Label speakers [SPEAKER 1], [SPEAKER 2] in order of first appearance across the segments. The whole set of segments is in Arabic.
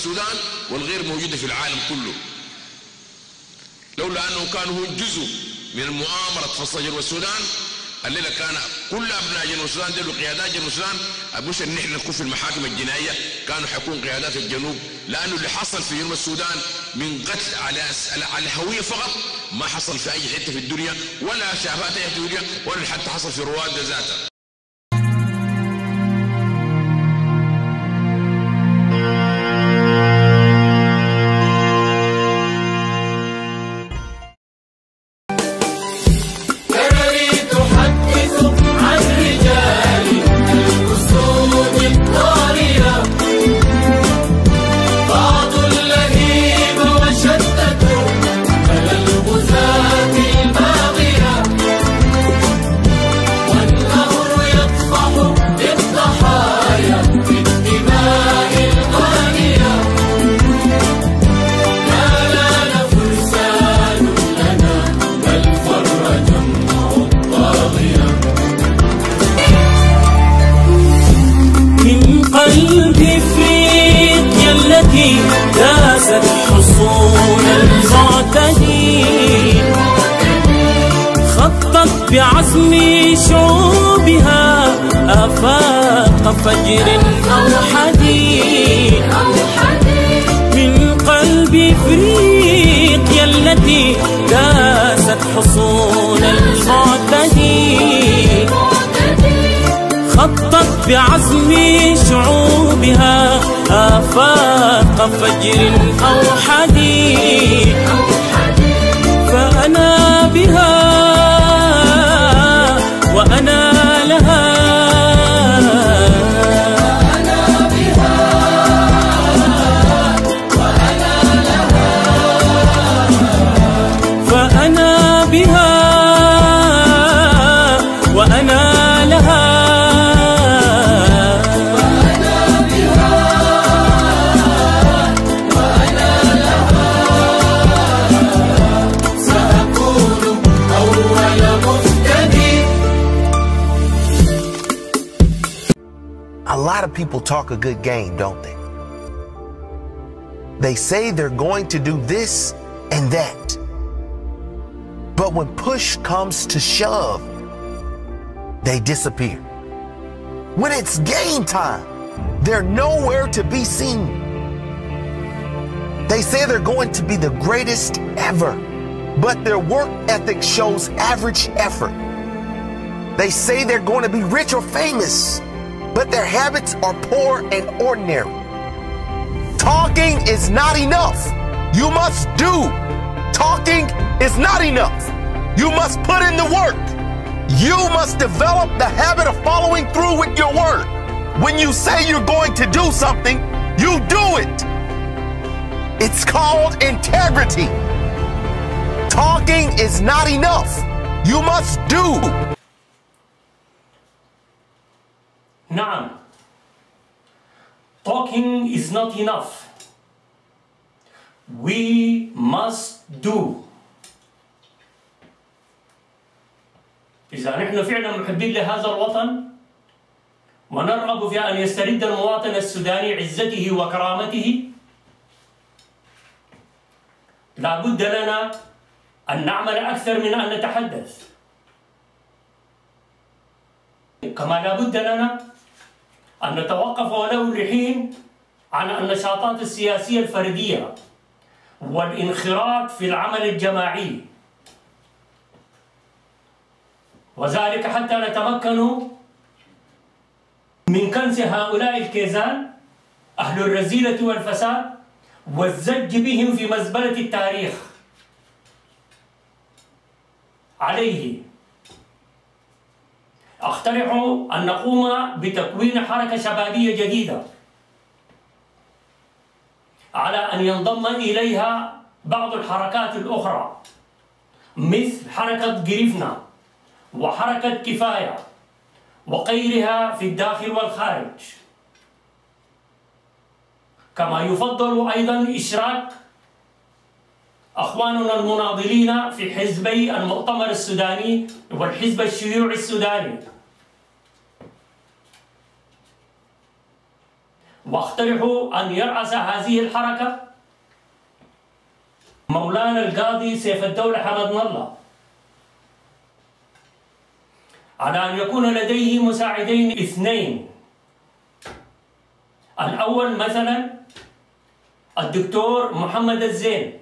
[SPEAKER 1] السودان والغير موجودة في العالم كله. لولا أنه كان هو جزء من المؤامرة فصل جنوب السودان الليلة كان كل أبناء جنوب السودان دول قيادات جنوب السودان مش إن إحنا نكون في المحاكم الجنائية كانوا حيكون قيادات الجنوب. لأنه اللي حصل في جنوب السودان من قتل على على الهوية فقط ما حصل في أي حتة في الدنيا ولا شافات أي في الدنيا ولا حتى حصل في رواندا ذاتها
[SPEAKER 2] فجر أو حديد. من قلب إفريقيا التي داست حصون المعتدين. خطت بعزم شعوبها آفاق فجر أو حديد. وأنا لها
[SPEAKER 3] وأنا بها وأنا لها سأكون أول مهتدي
[SPEAKER 4] A lot of people talk a good game, don't they? They say they're going to do this and that. But when push comes to shove, they disappear. When it's game time, they're nowhere to be seen. They say they're going to be the greatest ever, but their work ethic shows average effort. They say they're going to be rich or famous, but their habits are poor and ordinary. Talking is not enough. You must do. Talking is not enough. You must put in the work. You must develop the habit of following through with your word. When you say you're going to do something, you do it. It's called integrity. Talking is not enough. You must do.
[SPEAKER 5] Naam. Talking is not enough. We must do. إذا نحن فعلا محبين لهذا الوطن ونرغب في أن يسترد المواطن السوداني عزته وكرامته لا بد لنا أن نعمل أكثر من أن نتحدث. كما لا بد لنا أن نتوقف ولو لحين عن النشاطات السياسية الفردية والانخراط في العمل الجماعي. وذلك حتى نتمكن من كنس هؤلاء الكيزان أهل الرذيلة والفساد والزج بهم في مزبلة التاريخ. عليه أقترح أن نقوم بتكوين حركة شبابية جديدة على أن ينضم إليها بعض الحركات الأخرى مثل حركة جريفنا. وحركة كفاية وغيرها في الداخل والخارج. كما يفضل أيضا إشراك أخواننا المناضلين في حزبي المؤتمر السوداني والحزب الشيوعي السوداني. واقترح أن يرأس هذه الحركة مولانا القاضي سيف الدولة حمد الله. على أن يكون لديه مساعدين اثنين. الأول مثلا الدكتور محمد الزين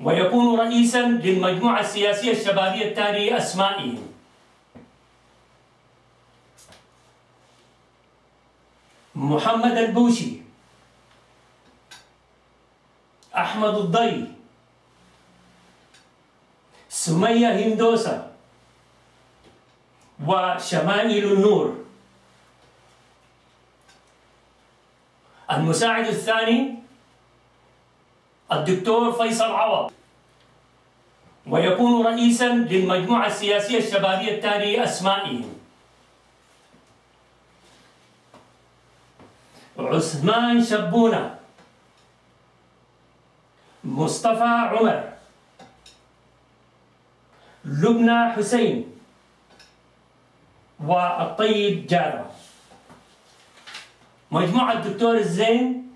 [SPEAKER 5] ويكون رئيسا للمجموعة السياسية الشبابية التالي أسمائهم محمد البوشي أحمد الضي سمية هندوسة. وشمائل النور. المساعد الثاني الدكتور فيصل عوض. ويكون رئيسا للمجموعة السياسية الشبابية التالي أسمائهم عثمان شبونة. مصطفى عمر. لبنى حسين. والطيب جارة مجموعة الدكتور الزين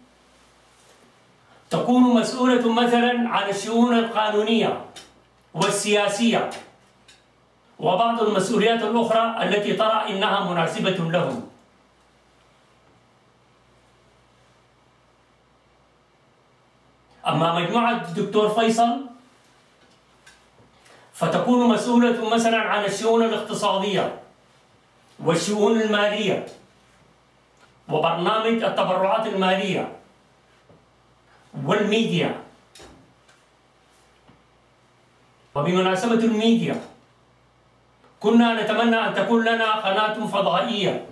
[SPEAKER 5] تكون مسؤولة مثلا عن الشؤون القانونية والسياسية وبعض المسؤوليات الأخرى التي ترى إنها مناسبة لهم. أما مجموعة الدكتور فيصل فتكون مسؤولة مثلا عن الشؤون الاقتصادية والشؤون المالية وبرنامج التبرعات المالية والميديا. وبمناسبة الميديا كنا نتمنى أن تكون لنا قناة فضائية.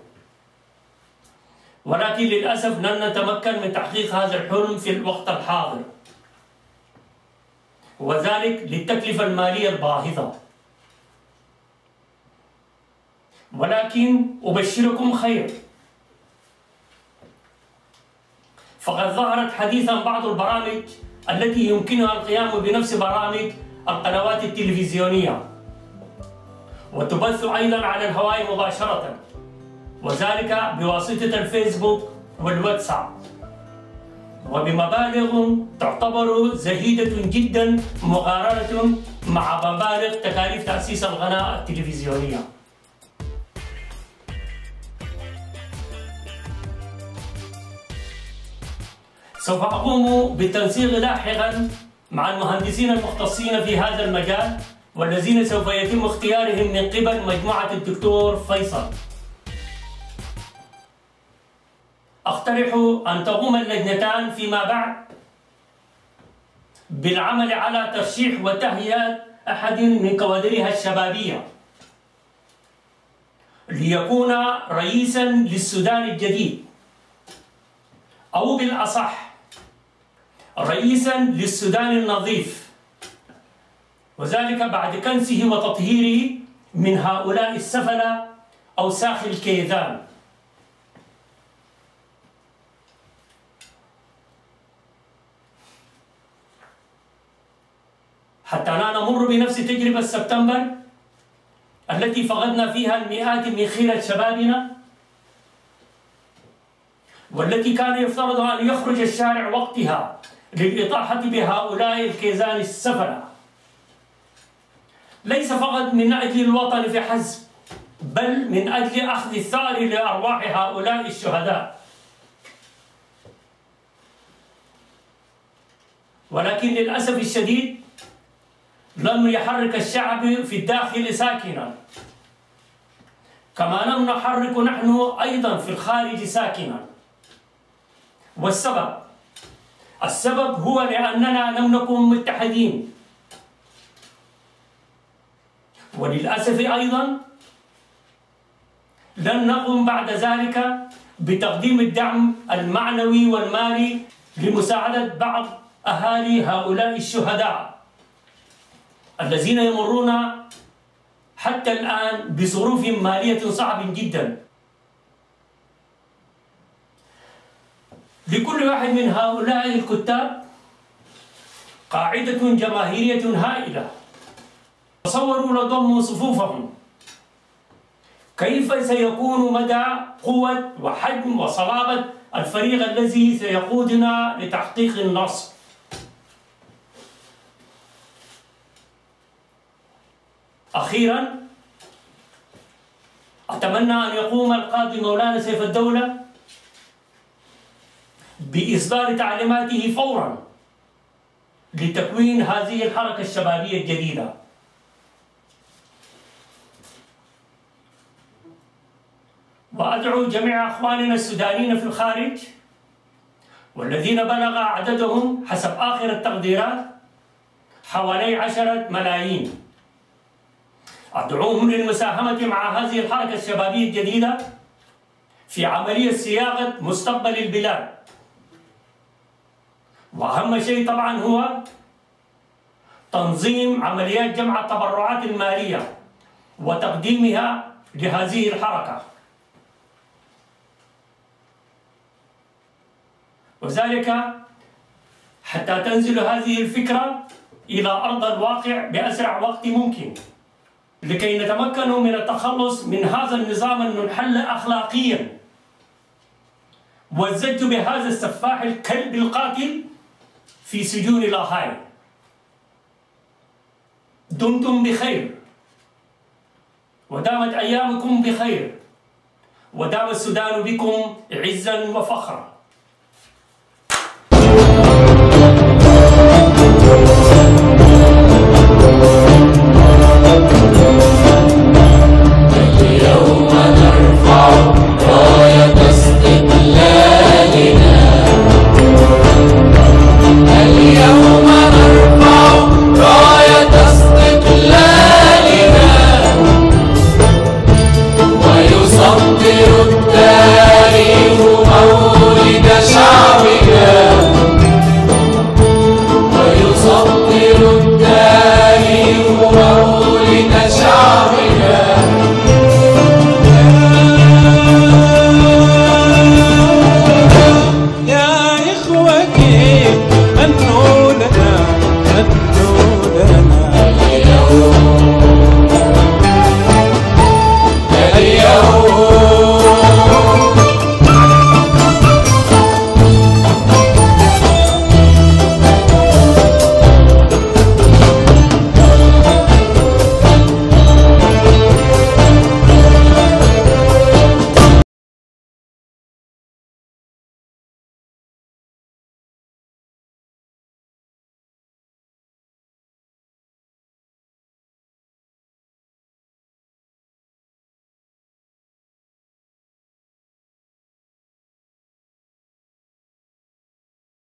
[SPEAKER 5] ولكن للأسف لن نتمكن من تحقيق هذا الحلم في الوقت الحاضر. وذلك للتكلفة المالية الباهظة. ولكن أبشركم خير. فقد ظهرت حديثا بعض البرامج التي يمكنها القيام بنفس برامج القنوات التلفزيونية. وتبث أيضا على الهواء مباشرة وذلك بواسطة الفيسبوك والواتساب. وبمبالغ تعتبر زهيدة جدا مقارنة مع مبالغ تكاليف تأسيس القناة التلفزيونية. سوف أقوم بالتنسيق لاحقا مع المهندسين المختصين في هذا المجال والذين سوف يتم اختيارهم من قبل مجموعة الدكتور فيصل. أقترح أن تقوم اللجنتان فيما بعد بالعمل على ترشيح وتهيئة أحد من كوادرها الشبابية ليكون رئيسا للسودان الجديد أو بالأصح رئيسا للسودان النظيف. وذلك بعد كنسه وتطهيره من هؤلاء السفلة أو ساخ الكيذان. حتى لا نمر بنفس تجربة سبتمبر التي فقدنا فيها المئات من خيرة شبابنا والتي كان يفترض أن يخرج الشارع وقتها. للإطاحة بهؤلاء الكيزان السفلة ليس فقط من أجل الوطن فحسب بل من أجل أخذ الثار لأرواح هؤلاء الشهداء. ولكن للأسف الشديد لم يحرك الشعب في الداخل ساكنا. كما لم نحرك نحن أيضا في الخارج ساكنا. والسبب السبب هو لأننا لم نكن متحدين. وللأسف أيضا لن نقم بعد ذلك بتقديم الدعم المعنوي والمالي لمساعدة بعض أهالي هؤلاء الشهداء الذين يمرون حتى الآن بظروف مالية صعب جدا. لكل واحد من هؤلاء الكتاب قاعدة جماهيرية هائلة. تصوروا لو ضموا صفوفهم. كيف سيكون مدى قوة وحجم وصلابة الفريق الذي سيقودنا لتحقيق النصر؟ أخيرا أتمنى أن يقوم القاضي مولانا سيف الدولة بإصدار تعليماته فورا لتكوين هذه الحركة الشبابية الجديدة. وأدعو جميع أخواننا السودانيين في الخارج والذين بلغ عددهم حسب آخر التقديرات حوالي عشرة ملايين. أدعوهم للمساهمة مع هذه الحركة الشبابية الجديدة في عملية صياغة مستقبل البلاد. وأهم شيء طبعا هو تنظيم عمليات جمع التبرعات المالية وتقديمها لهذه الحركة. وذلك حتى تنزل هذه الفكرة إلى أرض الواقع بأسرع وقت ممكن لكي نتمكن من التخلص من هذا النظام المنحل أخلاقيا والزج بهذا السفاح الكلب القاتل في سجون لاهاي دمتم بخير. ودامت أيامكم بخير. ودام السودان بكم عزا وفخرا.